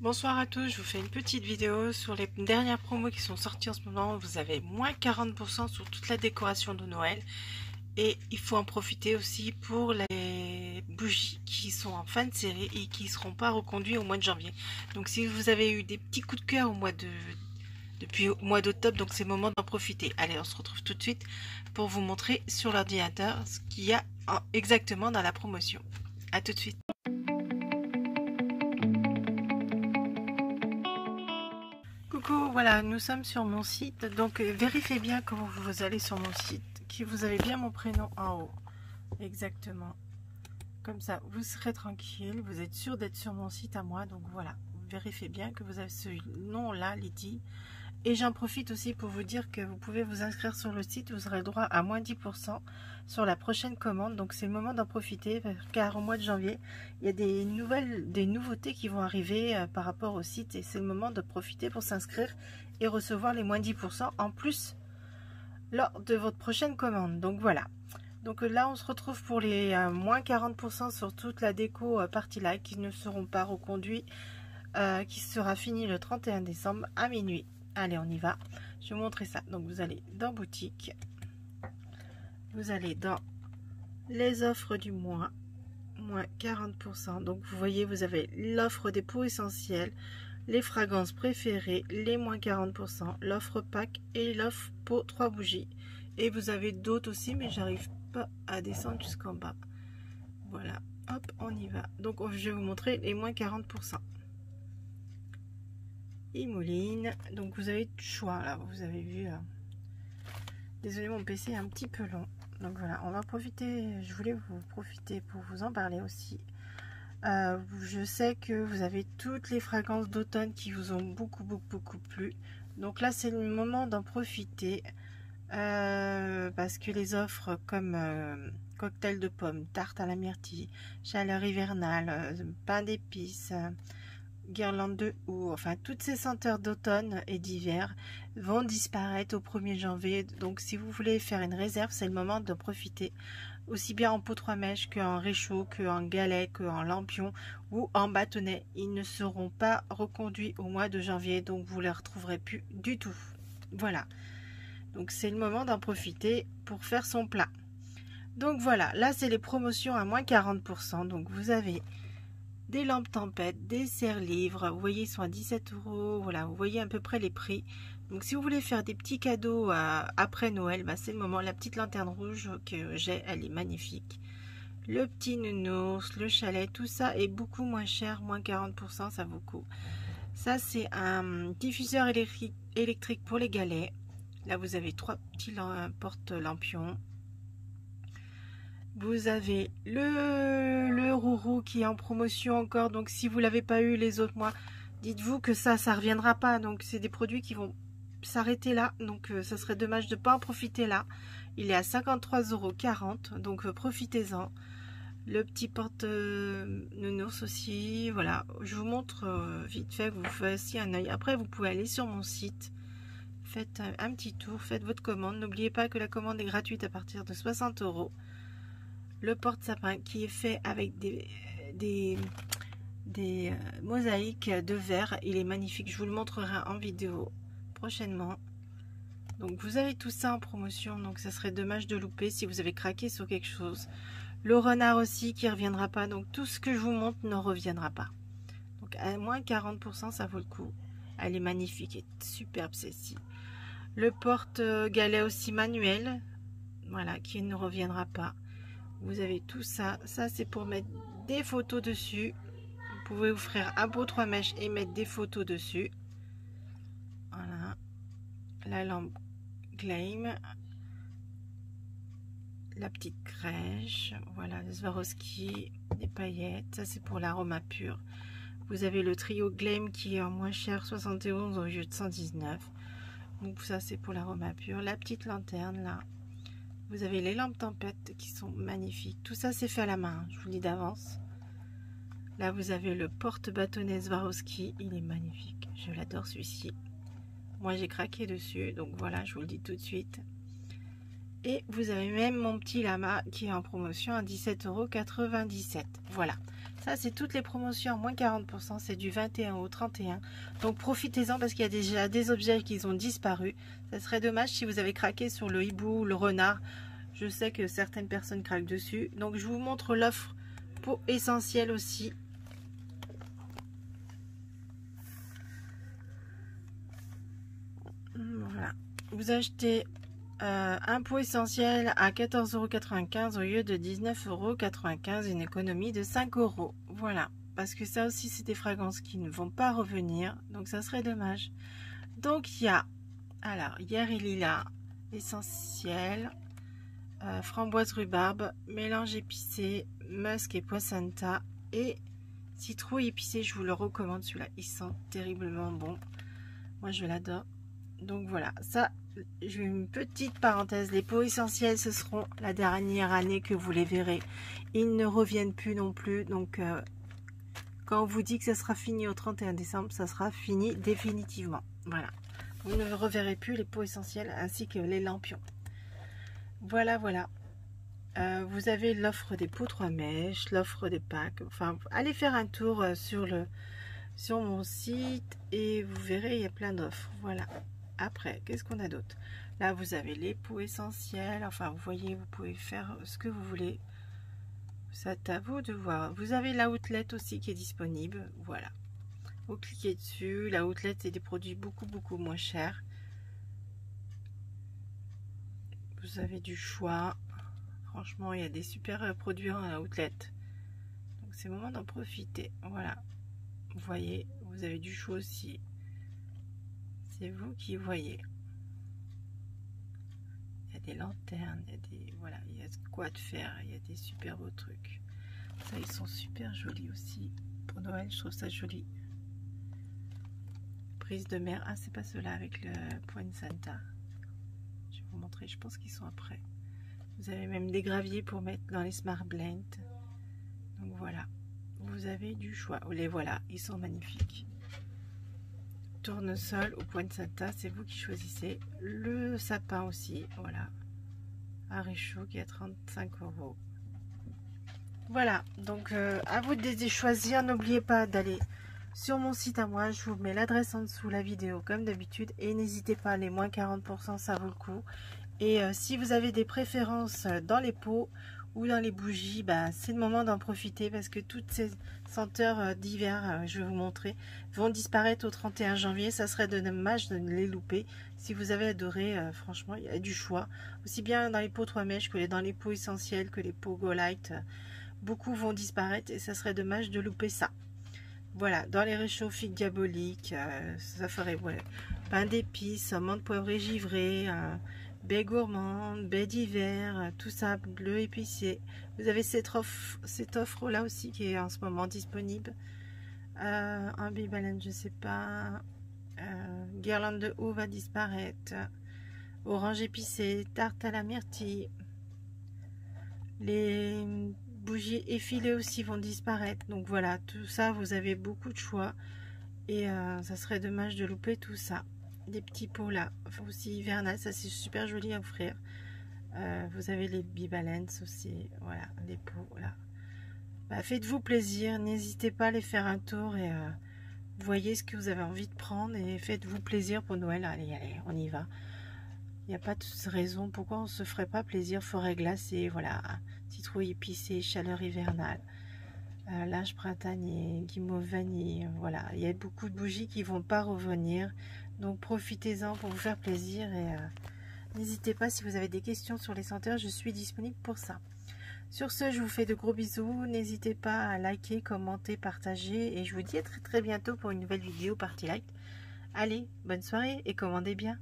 Bonsoir à tous, je vous fais une petite vidéo sur les dernières promos qui sont sorties en ce moment. Vous avez moins 40% sur toute la décoration de Noël. Et il faut en profiter aussi pour les bougies qui sont en fin de série et qui ne seront pas reconduites au mois de janvier. Donc si vous avez eu des petits coups de cœur au mois de, depuis au mois d'octobre, donc c'est le moment d'en profiter. Allez, on se retrouve tout de suite pour vous montrer sur l'ordinateur ce qu'il y a exactement dans la promotion. A tout de suite. Voilà, nous sommes sur mon site. Donc, euh, vérifiez bien quand vous allez sur mon site, que vous avez bien mon prénom en haut. Exactement. Comme ça, vous serez tranquille. Vous êtes sûr d'être sur mon site à moi. Donc, voilà. Vérifiez bien que vous avez ce nom-là, Lydie. Et j'en profite aussi pour vous dire que vous pouvez vous inscrire sur le site, vous aurez droit à moins 10% sur la prochaine commande. Donc c'est le moment d'en profiter car au mois de janvier, il y a des nouvelles, des nouveautés qui vont arriver euh, par rapport au site et c'est le moment de profiter pour s'inscrire et recevoir les moins 10% en plus lors de votre prochaine commande. Donc voilà. Donc là, on se retrouve pour les euh, moins 40% sur toute la déco euh, partie là qui ne seront pas reconduits, qui sera fini le 31 décembre à minuit. Allez, on y va. Je vais vous montrer ça. Donc, vous allez dans boutique. Vous allez dans les offres du mois. Moins 40%. Donc, vous voyez, vous avez l'offre des pots essentiels, les fragrances préférées, les moins 40%, l'offre pack et l'offre pot 3 bougies. Et vous avez d'autres aussi, mais j'arrive pas à descendre jusqu'en bas. Voilà. Hop, on y va. Donc, je vais vous montrer les moins 40% mouline. Donc vous avez du choix là, vous avez vu. Euh. Désolé mon PC est un petit peu long. Donc voilà, on va profiter, je voulais vous profiter pour vous en parler aussi. Euh, je sais que vous avez toutes les fragrances d'automne qui vous ont beaucoup beaucoup beaucoup plu. Donc là c'est le moment d'en profiter. Euh, parce que les offres comme cocktail de pommes, tarte à la myrtille, chaleur hivernale, pain d'épices, guirlande de ou enfin toutes ces senteurs d'automne et d'hiver vont disparaître au 1er janvier. Donc si vous voulez faire une réserve, c'est le moment de profiter aussi bien en pot trois mèches qu'en réchaud, qu'en galet, qu'en lampion ou en bâtonnet. Ils ne seront pas reconduits au mois de janvier, donc vous ne les retrouverez plus du tout. Voilà. Donc c'est le moment d'en profiter pour faire son plat. Donc voilà, là c'est les promotions à moins 40%. Donc vous avez des lampes tempête, des serres-livres. Vous voyez, ils sont à 17 euros. Voilà, vous voyez à peu près les prix. Donc, si vous voulez faire des petits cadeaux euh, après Noël, bah, c'est le moment. La petite lanterne rouge que j'ai, elle est magnifique. Le petit nounours, le chalet, tout ça est beaucoup moins cher, moins 40%, ça vaut coup. Ça, c'est un diffuseur électrique, électrique pour les galets. Là, vous avez trois petits porte-lampions. Vous avez le, le rourou qui est en promotion encore. Donc si vous l'avez pas eu les autres mois, dites-vous que ça, ça reviendra pas. Donc c'est des produits qui vont s'arrêter là. Donc euh, ça serait dommage de ne pas en profiter là. Il est à 53,40€. Donc euh, profitez-en. Le petit porte-nounours aussi. Voilà, je vous montre euh, vite fait. Vous fassiez un œil. Après, vous pouvez aller sur mon site. Faites un, petit tour. Faites votre commande. N'oubliez pas que la commande est gratuite à partir de 60 euros le porte-sapin qui est fait avec des, euh, mosaïques de verre. Il est magnifique. Je vous le montrerai en vidéo prochainement. Donc vous avez tout ça en promotion. Donc ça serait dommage de louper si vous avez craqué sur quelque chose. Le renard aussi qui ne reviendra pas. Donc tout ce que je vous montre ne reviendra pas. Donc à moins 40% ça vaut le coup. Elle est magnifique et superbe celle-ci. Le porte-galet aussi manuel. Voilà, qui ne reviendra pas. Vous avez tout ça. Ça, c'est pour mettre des photos dessus. Vous pouvez offrir un beau trois mèches et mettre des photos dessus. Voilà. La lampe Gleam. La petite crèche. Voilà, le Swarovski. Des paillettes. Ça, c'est pour l'aroma pur. Vous avez le trio Gleam qui est en moins cher, 71 au lieu de 119. Donc ça, c'est pour l'aroma pur. La petite lanterne, là. Vous avez les lampes tempête qui sont magnifiques. Tout ça, c'est fait à la main, je vous le dis d'avance. Là, vous avez le porte-bâtonnet Swarovski. Il est magnifique. Je l'adore celui-ci. Moi, j'ai craqué dessus. Donc voilà, je vous le dis tout de suite. Et vous avez même mon petit lama qui est en promotion à 17,97€. Voilà. Ça, c'est toutes les promotions, moins 40%. C'est du 21 au 31. Donc, profitez-en parce qu'il y a déjà des objets qui ont disparu. Ça serait dommage si vous avez craqué sur le hibou, le renard. Je sais que certaines personnes craquent dessus. Donc, je vous montre l'offre pour essentielle aussi. Voilà. Vous achetez euh, un pot essentiel à 14,95€ au lieu de 19,95€, une économie de 5 euros. Voilà, parce que ça aussi c'est des fragrances qui ne vont pas revenir, donc ça serait dommage. Donc il y a, alors hier il y a essentiel, euh, framboise rhubarbe, mélange épicé, musc et poissanta et citrouille épicée, je vous le recommande celui-là, il sent terriblement bon. Moi je l'adore. Donc voilà, ça j'ai une petite parenthèse. Les pots essentiels, ce seront la dernière année que vous les verrez. Ils ne reviennent plus non plus. Donc, euh, quand on vous dit que ça sera fini au 31 décembre, ça sera fini définitivement. Voilà. Vous ne reverrez plus les pots essentiels ainsi que les lampions. Voilà, voilà. Euh, vous avez l'offre des pots 3 mèches, l'offre des packs. Enfin, allez faire un tour euh, sur, le, sur mon site et vous verrez, il y a plein d'offres. Voilà. Après, qu'est-ce qu'on a d'autre? Là, vous avez les pots essentiels. Enfin, vous voyez, vous pouvez faire ce que vous voulez. C'est à vous de voir. Vous avez l'outlet aussi qui est disponible. Voilà. Vous cliquez dessus. La outlet, c'est des produits beaucoup, beaucoup moins chers. Vous avez du choix. Franchement, il y a des super produits en outlet. Donc, c'est le moment d'en profiter. Voilà. Vous voyez, vous avez du choix aussi. C'est vous qui voyez. Il y a des lanternes, il y a des. Voilà, il y a quoi de faire, il y a des super beaux trucs. Ça, ils sont super jolis aussi. Pour Noël, je trouve ça joli. Prise de mer. Ah, c'est pas cela avec le point Santa. Je vais vous montrer, je pense qu'ils sont après. Vous avez même des graviers pour mettre dans les Smart Blend. Donc voilà, vous avez du choix. Les voilà, ils sont magnifiques tournesol de Santa, c'est vous qui choisissez. Le sapin aussi, voilà. Un réchaud qui est à 35 euros. Voilà, donc euh, à vous de choisir. N'oubliez pas d'aller sur mon site à moi. Je vous mets l'adresse en dessous la vidéo comme d'habitude. Et n'hésitez pas, les moins 40%, ça vaut le coup. Et euh, si vous avez des préférences dans les pots ou dans les bougies, bah, c'est le moment d'en profiter parce que toutes ces senteurs euh, d'hiver, euh, je vais vous montrer, vont disparaître au 31 janvier. Ça serait dommage de les louper. Si vous avez adoré, euh, franchement, il y a du choix. Aussi bien dans les pots 3 mèches que dans les pots essentiels, que les pots Go Light. beaucoup vont disparaître et ça serait dommage de louper ça. Voilà, dans les réchauffes diaboliques, ça ferait pain d'épices, menthe poivrée givrée, baie gourmande, baie d'hiver, tout ça bleu épicé. Vous avez cette offre, là aussi qui est en ce moment disponible. Euh, un bibalène, je sais pas. Euh, guirlande de haut va disparaître. Orange épicé, tarte à la myrtille. Les bougies effilées aussi vont disparaître. Donc voilà, tout ça, vous avez beaucoup de choix. Et euh, ça serait dommage de louper tout ça des petits pots là, aussi hivernal, ça c'est super joli à offrir. Euh, vous avez les bibalens aussi, voilà, les pots là. Bah, Faites-vous plaisir, n'hésitez pas à aller faire un tour et euh, voyez ce que vous avez envie de prendre et faites-vous plaisir pour Noël. Allez, allez, on y va. Il n'y a pas de raison pourquoi on se ferait pas plaisir. Forêt glacée, voilà, citrouille épicée, chaleur hivernale. Euh, linge printanier, guimauve vanille, voilà, il y a beaucoup de bougies qui vont pas revenir. Donc profitez-en pour vous faire plaisir et euh, n'hésitez pas si vous avez des questions sur les senteurs, je suis disponible pour ça. Sur ce, je vous fais de gros bisous. N'hésitez pas à liker, commenter, partager et je vous dis à très très bientôt pour une nouvelle vidéo partie like. Allez, bonne soirée et commandez bien.